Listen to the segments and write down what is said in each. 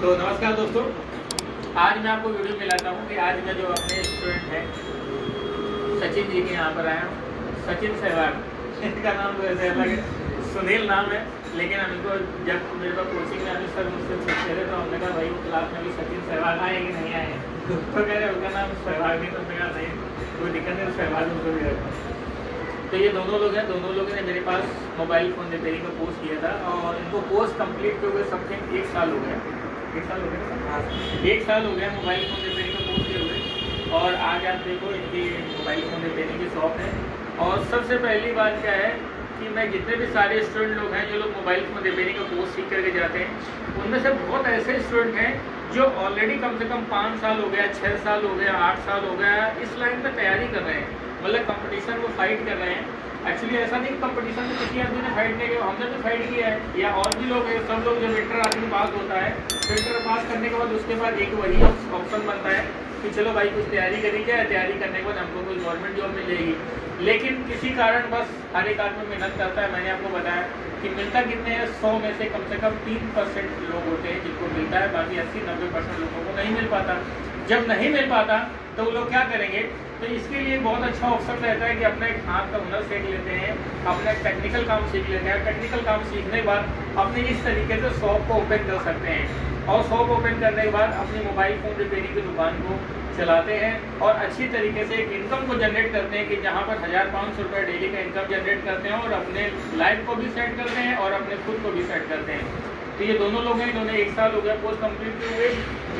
तो नमस्कार दोस्तों। आज मैं आपको वीडियो मिलाता हूँ कि आज मैं जो अपने स्टूडेंट हैं, सचिन जी के यहाँ पर आया हूँ। सचिन सहवाग। इनका नाम तो ऐसे अलग है। सुनील नाम है, लेकिन हमको जब मेरे पास कोचिंग में अभी सर मुझसे पूछते थे तो हमने कहा, भाई, क्लास में भी सचिन सहवाग आए कि नहीं आए? तो कह रहे, उनका नाम सहवाग नहीं तो कहा नहीं, कोई दिक्कत नहीं, सहवाग उनको भी रखा। तो ये दोनों लोग हैं। दोनों लोगों ने मेरे पास मोबाइल फ़ोन रिपेयरिंग का कोर्स किया था और इनको कोर्स कंप्लीट किए हुए समथिंग एक साल हो गया। एक साल हो गया एक साल हो गया, मोबाइल फ़ोन रिपेयरिंग का कोर्स किए हुए और आज आप देखो, इनकी मोबाइल फ़ोन रिपेयरिंग की शॉप है। और सबसे पहली बात क्या है कि मैं जितने भी सारे स्टूडेंट लोग हैं, जो लोग मोबाइल फ़ोन रिपेयरिंग का कोर्स सीख करके जाते हैं, उनमें से बहुत ऐसे स्टूडेंट हैं जो ऑलरेडी कम से कम पाँच साल हो गया छः साल हो गया, आठ साल हो गया, इस लाइन में तैयारी कर रहे हैं। मतलब कंपटीशन को फाइट कर रहे हैं। एक्चुअली ऐसा नहीं कंपटीशन में किसी आदमी ने फाइट नहीं किया, हमने भी फाइट किया है। या और भी लोग हैं, सब लोग जब इंटर आदमी पास होता है इंटर पास करने के बाद उसके बाद एक वही ऑप्शन बनता है कि चलो भाई, कुछ तैयारी करी जाए तैयारी करने के बाद हमको कोई गवर्नमेंट जॉब मिल जाएगी लेकिन किसी कारण बस हर एक आदमी मेहनत करता है। मैंने आपको बताया कि मिलता कितने हैं? सौ में से कम से कम तीन परसेंट लोग होते हैं जिनको मिलता है। बाकी अस्सी, नब्बे परसेंट लोगों को नहीं मिल पाता। जब नहीं मिल पाता तो वो लोग क्या करेंगे? तो इसके लिए बहुत अच्छा ऑप्शन रहता है कि अपना एक हाथ का हुनर सीख लेते हैं, अपना एक टेक्निकल काम सीख लेते हैं। टेक्निकल काम सीखने के बाद अपने इस तरीके से शॉप को ओपन कर सकते हैं। और शॉप ओपन करने के बाद अपनी मोबाइल फ़ोन रिपेयरिंग की दुकान को चलाते हैं और अच्छी तरीके से एक इनकम को जनरेट करते हैं कि जहाँ पर हज़ार पाँच सौ रुपये डेली का इनकम जनरेट करते हैं और अपने लाइफ को भी सेट करते हैं और अपने खुद को भी सेट करते हैं। तो ये दोनों लोग हैं, इन्होंने एक साल हो गया कंप्लीट किए हुए।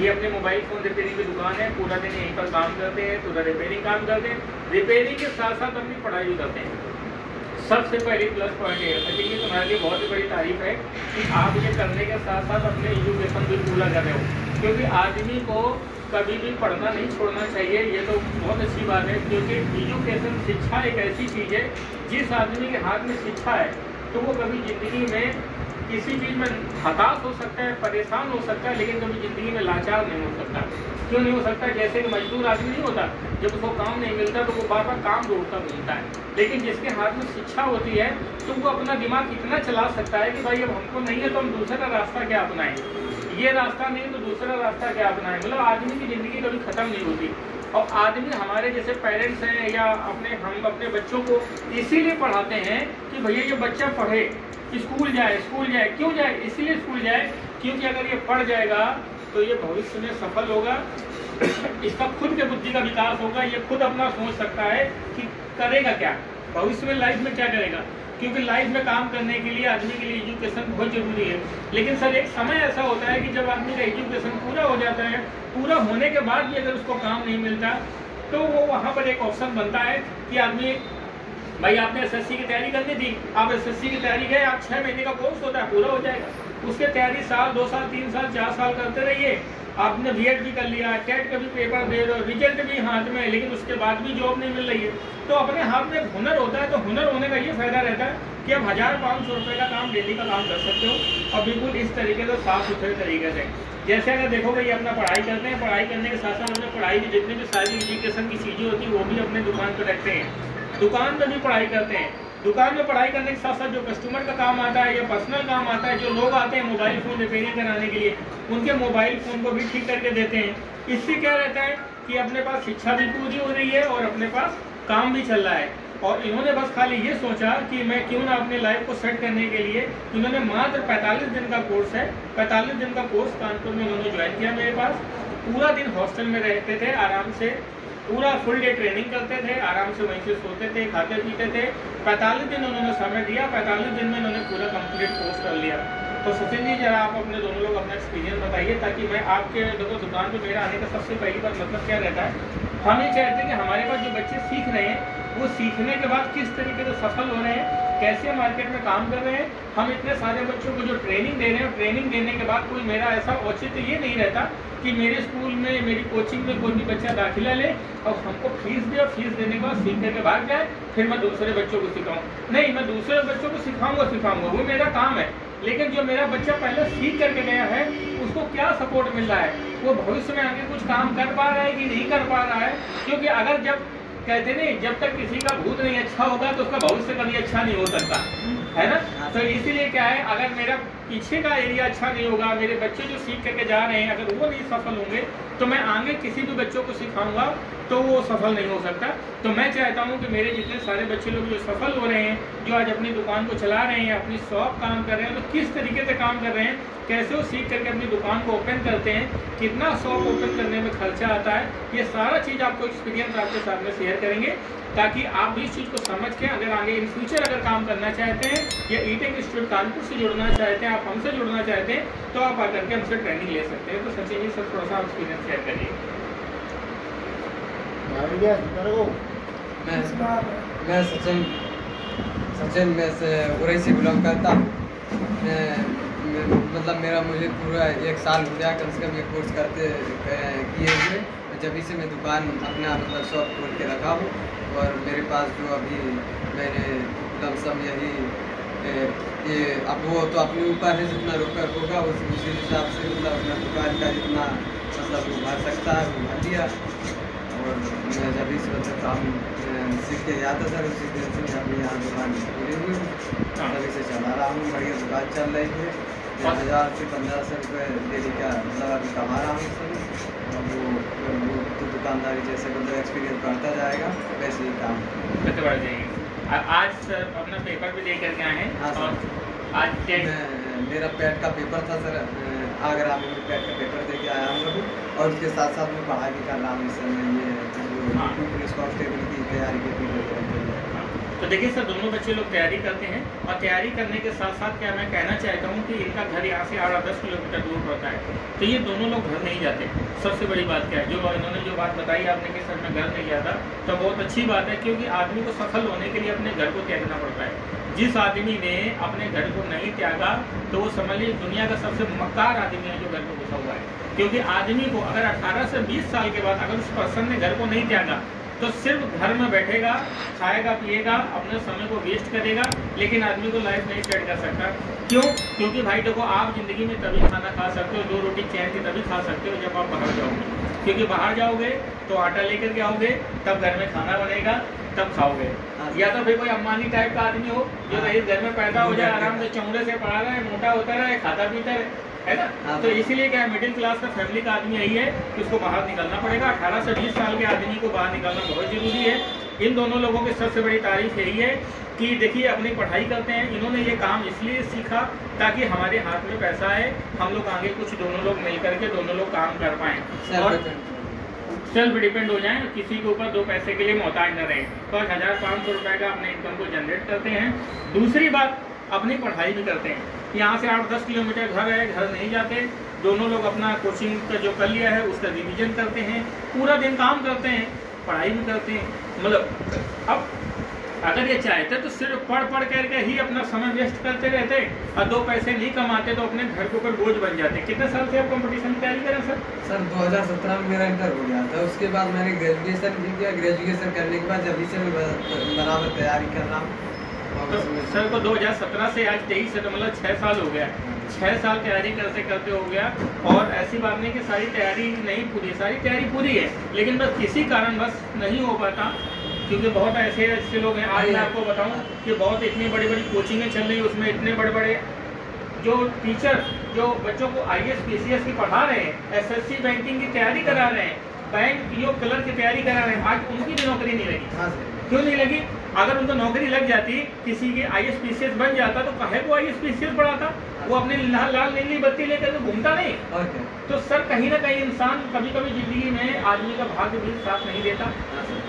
ये अपने मोबाइल फ़ोन रिपेयरिंग की दुकान है, पूरा दिन यहीं पर काम करते हैं, पूरा रिपेयरिंग काम करते हैं। रिपेयरिंग के साथ साथ अपनी पढ़ाई भी करते हैं। सबसे पहली प्लस पॉइंट ये है। कि तुम्हारे लिए बहुत ही बड़ी तारीफ़ है कि आप ये करने के साथ साथ अपने एजुकेशन भी पूरा कर रहे हो। क्योंकि आदमी को कभी भी पढ़ना नहीं छोड़ना चाहिए, ये तो बहुत अच्छी बात है। क्योंकि एजुकेशन शिक्षा एक ऐसी चीज़ है, जिस आदमी के हाथ में शिक्षा है तो वो कभी ज़िंदगी में किसी चीज़ में हताश हो सकता है, परेशान हो सकता है, लेकिन कभी ज़िंदगी में लाचार नहीं हो सकता। क्यों नहीं हो सकता? जैसे कि मजदूर आदमी नहीं होता, जब उसको काम नहीं मिलता तो वो बार बार काम ढूंढता मिलता है। लेकिन जिसके हाथ में शिक्षा होती है तो वो अपना दिमाग इतना चला सकता है कि भाई, अब हमको नहीं है तो हम दूसरा रास्ता क्या अपनाएँ? ये रास्ता नहीं है तो दूसरा रास्ता क्या अपनाएँ? मतलब आदमी की ज़िंदगी कभी ख़त्म नहीं होती। और आदमी हमारे जैसे पेरेंट्स हैं या अपने, हम अपने बच्चों को इसीलिए पढ़ाते हैं कि भैया ये बच्चा पढ़े स्कूल जाए स्कूल जाए। क्यों जाए? इसीलिए स्कूल जाए, क्योंकि अगर ये पढ़ जाएगा तो ये भविष्य में सफल होगा। इसका खुद के बुद्धि का विकास होगा। ये खुद अपना सोच सकता है कि करेगा क्या? भविष्य में लाइफ में क्या करेगा? क्योंकि लाइफ में काम करने के लिए, आदमी के लिए एजुकेशन बहुत ज़रूरी है। लेकिन सर, एक समय ऐसा होता है कि जब आदमी का एजुकेशन पूरा हो जाता है, पूरा होने के बाद भी अगर उसको काम नहीं मिलता तो वो वहाँ पर एक ऑप्शन बनता है कि आदमी भाई, आपने एसएससी की तैयारी करनी थी? आप एसएससी की तैयारी गए, आप छह महीने का कोर्स होता है, पूरा हो जाएगा। उसके तैयारी साल, दो साल, तीन साल, चार साल करते रहिए। आपने बी भी कर लिया टेट का भी पेपर दे रहे हो रिज़ल्ट भी हाथ में है, लेकिन उसके बाद भी जॉब नहीं मिल रही है। तो अपने हाथ में हुनर होता है तो हुनर होने का ये फ़ायदा रहता है कि आप हज़ार पाँच सौ रुपये का काम डेली का काम कर सकते हो और बिल्कुल इस तरीके से साफ़ सुथरे तरीके से। जैसे अगर देखोगे ये अपना पढ़ाई करते हैं, पढ़ाई करने के साथ साथ अपने पढ़ाई की जितनी भी सारी एजुकेशन की चीज़ें होती है, वो भी अपने दुकान पर रखते हैं। दुकान में भी पढ़ाई करते हैं। दुकान में पढ़ाई करने के साथ साथ जो कस्टमर का काम आता है, या पर्सनल काम आता है, जो लोग आते हैं मोबाइल फ़ोन रिपेयरिंग कराने के लिए, उनके मोबाइल फ़ोन को भी ठीक करके देते हैं। इससे क्या रहता है कि अपने पास शिक्षा भी पूरी हो रही है और अपने पास काम भी चल रहा है। और इन्होंने बस खाली ये सोचा कि मैं क्यों ना अपने लाइफ को सेट करने के लिए इन्होंने मात्र 45 दिन का कोर्स है। 45 दिन का कोर्स कानपुर में उन्होंने ज्वाइन किया मेरे पास। पूरा दिन हॉस्टल में रहते थे, आराम से। पूरा फुल डे ट्रेनिंग करते थे, आराम से वहीं से सोते थे, खाते पीते थे। पैंतालीस दिन उन्होंने समय दिया, पैंतालीस दिन में उन्होंने पूरा कंप्लीट कोर्स कर लिया। तो सचिन जी, जरा आप अपने दोनों लोग अपना एक्सपीरियंस बताइए, ताकि मैं आपके, देखो, दुकान पे मेरा आने का सबसे पहली बार मतलब क्या रहता है? हम ये चाहते हैं कि हमारे पास जो बच्चे सीख रहे हैं, वो सीखने के बाद किस तरीके से सफल हो रहे हैं कैसे मार्केट में काम कर रहे हैं, हम इतने सारे बच्चों को जो ट्रेनिंग दे रहे हैं ट्रेनिंग देने के बाद कोई मेरा ऐसा औचित्य ये नहीं रहता कि मेरे स्कूल में, मेरी कोचिंग में कोई भी बच्चा दाखिला ले और हमको फ़ीस दे और फ़ीस देने के बाद सीखने के बाद जाए, फिर मैं दूसरे बच्चों को सिखाऊँ। नहीं, मैं दूसरे बच्चों को सिखाऊँगा सिखाऊँगा, वो मेरा काम है। लेकिन जो मेरा बच्चा पहले सीख करके गया है, उसको क्या सपोर्ट मिल रहा है? वो भविष्य में आगे कुछ काम कर पा रहा है कि नहीं कर पा रहा है? क्योंकि अगर जब कहते नहीं, जब तक किसी का भूत नहीं अच्छा होगा तो उसका भविष्य कभी अच्छा नहीं हो सकता है ना। तो इसीलिए क्या है, अगर मेरा पीछे का एरिया अच्छा नहीं होगा, मेरे बच्चे जो सीख करके जा रहे हैं, अगर वो नहीं सफल होंगे तो मैं आगे किसी भी बच्चों को सिखाऊँगा तो वो सफल नहीं हो सकता। तो मैं चाहता हूँ कि मेरे जितने सारे बच्चे लोग जो सफल हो रहे हैं, जो आज अपनी दुकान को चला रहे हैं, अपनी शॉप काम कर रहे हैं तो किस तरीके से काम कर रहे हैं, कैसे वो सीख करके अपनी दुकान को ओपन करते हैं, कितना शॉप ओपन करने में खर्चा आता है, ये सारा चीज़ आपको एक्सपीरियंस आपके साथ में शेयर करेंगे, ताकि आप भी इस चीज़ को समझ के अगर आगे इन फ्यूचर अगर काम करना चाहते हैं, या ई टेक इंस्टीट्यूट कानपुर से जुड़ना चाहते हैं, आप हमसे जुड़ना चाहते हैं तो आप आकर के हमसे ट्रेनिंग ले सकते हैं। तो सचिन जी, सर, थोड़ा सा एक्सपीरियंस शेयर करिए। मैं मैं सचिन सचिन मैं से उरई से बिलोंग करता हूँ। मैं मतलब मेरा मुझे पूरा एक साल हो गया कम से कम ये कोर्स करते किए हुए। जब से मैं दुकान अपना मतलब शॉप खोल के रखा हूँ और मेरे पास जो अभी मैंने लमसम यही ये अब वो तो अपने ऊपर है जितना रुपये होगा उस उसी हिसाब से मतलब अपना दुकान का जितना मतलब वो भर सकता है वो भर दिया। और मैं जब से मतलब काम सीख के जाता था उसी दिन से मैं अपनी यहाँ दुकान खोली हुई। तभी से चला रहा हूँ बढ़िया दुकान चल रही है हज़ार से पंद्रह सौ रुपये डेली का मतलब अभी कमा रहा हूँ सर और वो वो तो दुकानदारी जैसे मतलब एक्सपीरियंस बढ़ता जाएगा वैसे ही काम बढ़ जाएगी आज सर अपना पेपर भी लेकर के आए हैं हाँ आज मेरा पेट का पेपर था सर आगरा में मैं पेट का पेपर दे के आया हूँ अभी और उसके साथ साथ मैं पढ़ाई भी कर रहा हूँ इस समय ये की के तो देखिए सर, दोनों बच्चे लोग तैयारी करते हैं और तैयारी करने के साथ साथ क्या मैं कहना चाहता हूँ कि इनका घर यहाँ से आठ दस किलोमीटर दूर पड़ता है। तो ये दोनों लोग घर नहीं जाते। सबसे बड़ी बात क्या है? जो इन्होंने जो बात बताई आपने कि सर मैं घर नहीं जाता तो बहुत अच्छी बात है क्योंकि आदमी को सफल होने के लिए अपने घर को त्यागना पड़ता है। जिस आदमी ने अपने घर को नहीं त्यागा तो वो समझ लीजिए दुनिया का सबसे मक्कार आदमी है जो घर में घुसा हुआ है। क्योंकि आदमी को अगर 18 से 20 साल के बाद अगर उस पर्सन ने घर को नहीं त्यागा तो सिर्फ़ घर में बैठेगा खाएगा पिएगा अपने समय को वेस्ट करेगा लेकिन आदमी को लाइफ नहीं सेट कर सकता क्यों क्योंकि भाई देखो आप ज़िंदगी में तभी खाना खा सकते हो दो रोटी चैन के तभी खा सकते हो जब आप बाहर जाओगे क्योंकि बाहर जाओगे तो आटा लेकर के आओगे तब घर में खाना बनेगा तब खाओगे। या तो फिर कोई अम्बानी टाइप का आदमी हो जो हाँ। घर में पैदा हो जाए आराम से चौड़े से पड़ा रहे मोटा होता रहे खाता पीता रहे है ना? हाँ। तो इसीलिए क्या है मिडिल क्लास का फैमिली का आदमी यही है कि उसको बाहर निकलना पड़ेगा। अठारह से बीस साल के आदमी को बाहर निकलना बहुत ज़रूरी है। इन दोनों लोगों की सबसे बड़ी तारीफ़ यही है कि देखिए अपनी पढ़ाई करते हैं। इन्होंने ये काम इसलिए सीखा ताकि हमारे हाथ में पैसा है हम लोग आगे कुछ दोनों लोग मिल करके दोनों लोग काम कर पाए। और सेल्फ डिपेंड हो जाए किसी के ऊपर दो पैसे के लिए मोहताज न रहे। तो आज हज़ार पाँच सौ रुपये का अपने इनकम को जनरेट करते हैं। दूसरी बात अपनी पढ़ाई भी करते हैं। यहाँ से आठ दस किलोमीटर घर है, घर नहीं जाते। दोनों लोग अपना कोचिंग का जो कर लिया है, उसका रिविजन करते हैं। पूरा दिन काम करते हैं, पढ़ाई भी करते हैं। मतलब अब अगर ये चाहते तो सिर्फ़ पढ़ पढ़ करके ही अपना समय वेस्ट करते रहते और दो पैसे नहीं कमाते तो अपने घर के ऊपर बोझ बन जाते। कितने साल से आप कंपटीशन की तैयारी करें सर? सर 2017 में मेरा इंटर हो गया था। उसके बाद मैंने ग्रेजुएशन भी किया। ग्रेजुएशन करने के बाद जब से मैं बराबर तैयारी कर रहा हूँ। तो सर को 2017 से आज तेईस से तो मतलब छः साल हो गया। छः साल तैयारी करते करते हो गया। और ऐसी बात नहीं कि सारी तैयारी नहीं पूरी सारी तैयारी पूरी है लेकिन बस किसी कारण बस नहीं हो पाता क्योंकि बहुत ऐसे ऐसे लोग हैं। आज मैं आपको बताऊँ कि बहुत इतनी बड़ी बड़ी कोचिंगें चल रही उसमें इतने बड़े बड़े जो टीचर जो बच्चों को I S P C S की पढ़ा रहे हैं एस एस सी बैंकिंग की तैयारी करा रहे हैं बैंक पीओ कलर की तैयारी करा रहे हैं आज उनकी भी नौकरी नहीं लगी हाँ क्यों नहीं लगी? अगर उनको नौकरी लग जाती किसी के आई एस बन जाता तो कहे को आई एस पी पढ़ाता वो अपने लाल लाल नीली बत्ती लेकर तो घूमता नहीं। तो सर कहीं ना कहीं इंसान कभी कभी ज़िंदगी में आदमी का भाग्य भी साथ नहीं देता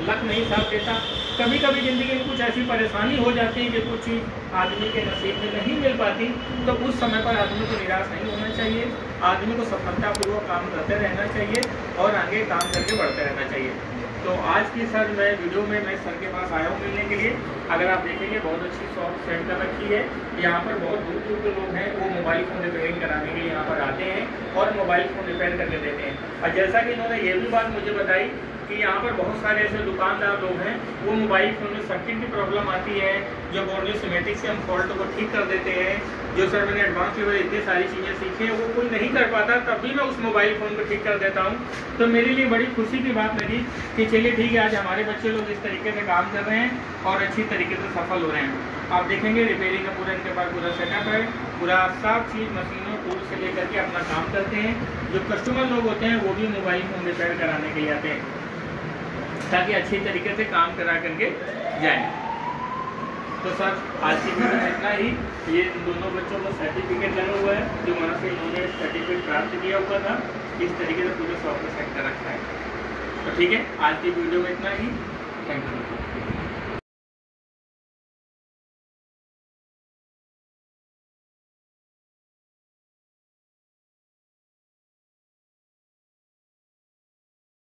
लक नहीं साथ देता। कभी कभी ज़िंदगी में कुछ ऐसी परेशानी हो जाती है कि कुछ चीज़ आदमी के नसीब में नहीं मिल पाती तो उस समय पर आदमी को निराश नहीं होना चाहिए। आदमी को सफलतापूर्वक काम करते रहना चाहिए और आगे काम करके बढ़ते रहना चाहिए। तो आज की सर मैं वीडियो में मैं सर के पास आया हूँ मिलने के लिए। अगर आप देखेंगे, बहुत अच्छी शॉप सेट कर रखी है। यहाँ पर बहुत दूर दूर के लोग हैं, वो मोबाइल फ़ोन रिपेयरिंग कराने के लिए यहाँ पर आते हैं और मोबाइल फ़ोन रिपेयर करके देते हैं। और जैसा कि इन्होंने ये भी बात मुझे बताई कि यहाँ पर बहुत सारे ऐसे दुकानदार लोग हैं, वो मोबाइल फ़ोन में सर्किट की प्रॉब्लम आती है जो बोर्डियो सीमेटिक से हम फॉल्ट को ठीक कर देते हैं जो सर मैंने एडवांस लेवल इतनी सारी चीज़ें सीखी हैं, वो कोई नहीं कर पाता तब भी मैं उस मोबाइल फ़ोन को ठीक कर देता हूँ। तो मेरे लिए बड़ी खुशी की बात लगी कि चलिए ठीक है, आज हमारे बच्चे लोग इस तरीके से काम कर रहे हैं और अच्छी तरीके से सफल हो रहे हैं। आप देखेंगे रिपेयरिंग का पूरा इनके पास पूरा सेटअप है, पूरा सब चीज़ मशीनों टूल से लेकर के अपना काम करते हैं। जो कस्टमर लोग होते हैं, वो भी मोबाइल फ़ोन रिपेयर कराने के लिए आते हैं, ताकि अच्छी तरीके से काम करा करके जाएँ। तो सर, आज की वीडियो में इतना ही। ये दोनों बच्चों को सर्टिफिकेट लगा हुआ है, जो वहाँ से इन्होंने सर्टिफिकेट प्राप्त किया हुआ था। इस तरीके से पूरे सॉफ्टवेयर सेक्टर रखा है। तो ठीक है, आज की वीडियो में इतना ही। Thank you